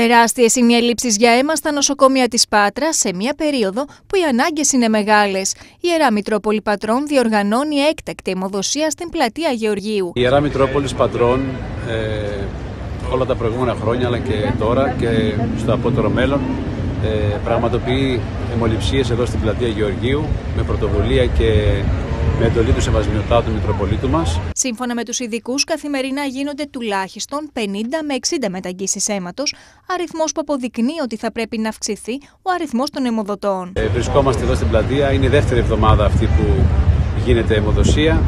Τεράστιες είναι οι ελλείψεις για αίμα στα νοσοκομεία της Πάτρας σε μια περίοδο που οι ανάγκες είναι μεγάλες. Η Ιερά Μητρόπολη Πατρών διοργανώνει έκτακτη αιμοδοσία στην πλατεία Γεωργίου. Η Ιερά Μητρόπολης Πατρών ε, όλα τα προηγούμενα χρόνια αλλά και τώρα και στο απότερο μέλλον ε, πραγματοποιεί αιμοληψίες εδώ στην πλατεία Γεωργίου με πρωτοβουλία και με εντολή του Σεβασμιωτάτου Μητροπολίτου μας. Σύμφωνα με τους ειδικούς, καθημερινά γίνονται τουλάχιστον 50 με 60 μεταγγίσεις αίματος, αριθμός που αποδεικνύει ότι θα πρέπει να αυξηθεί ο αριθμός των αιμοδοτών. Ε, βρισκόμαστε εδώ στην πλατεία, είναι η δεύτερη εβδομάδα αυτή που γίνεται αιμοδοσία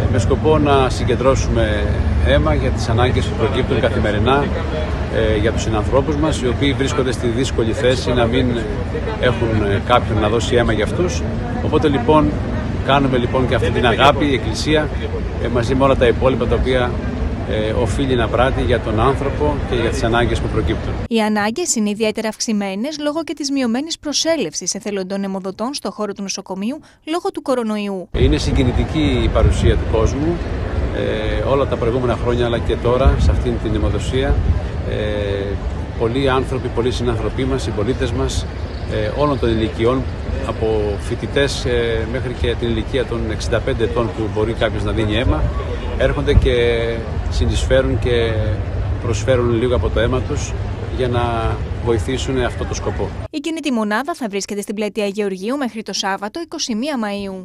ε, με σκοπό να συγκεντρώσουμε αίμα για τις ανάγκες που προκύπτουν καθημερινά ε, για τους συνανθρώπους μας οι οποίοι βρίσκονται στη δύσκολη θέση να μην έχουν ε, κάποιον να δώσει αίμα για αυτούς. Οπότε λοιπόν Κάνουμε λοιπόν και αυτή την αγάπη, η Εκκλησία, ε, μαζί με όλα τα υπόλοιπα τα οποία ε, οφείλει να πράττει για τον άνθρωπο και για τις ανάγκες που προκύπτουν. Οι ανάγκες είναι ιδιαίτερα αυξημένες λόγω και της μειωμένης προσέλευσης εθελοντών αιμοδοτών στο χώρο του νοσοκομείου λόγω του κορονοϊού. Είναι συγκινητική η παρουσία του κόσμου ε, όλα τα προηγούμενα χρόνια αλλά και τώρα σε αυτήν την αιμοδοσία. Ε, πολλοί άνθρωποι, πολλοί συνανθρωποί μας, συμπολίτες μας ε, όλων των ηλικιών από φοιτητές ε, μέχρι και την ηλικία των 65 ετών που μπορεί κάποιος να δίνει αίμα, έρχονται και συνεισφέρουν και προσφέρουν λίγο από το αίμα τους για να βοηθήσουν αυτό το σκοπό. Η κινητή μονάδα θα βρίσκεται στην πλατεία Γεωργίου μέχρι το Σάββατο 21 Μαΐου.